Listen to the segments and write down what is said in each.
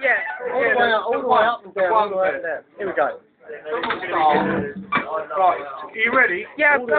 Yeah. All the way up, all the way up and down, all the way up and down. Here we go. Right, are you ready? Yeah, I'm All the way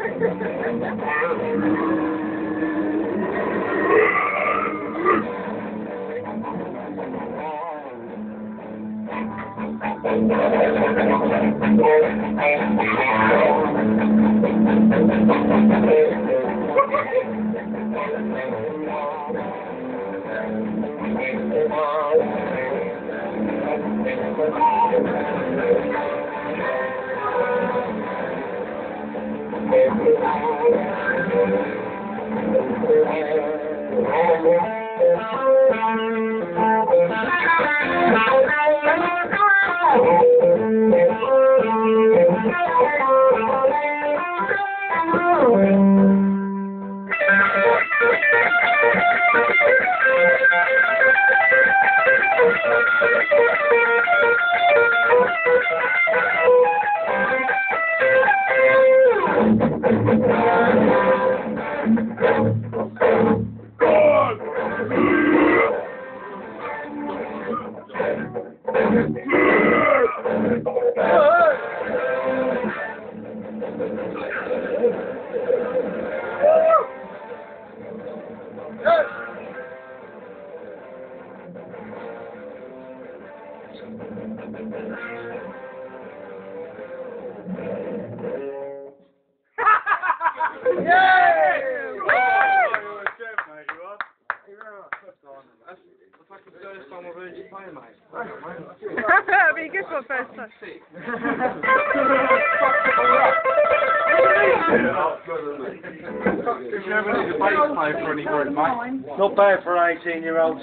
way up, Thank you. That'd be good first time. Not bad for 18 year old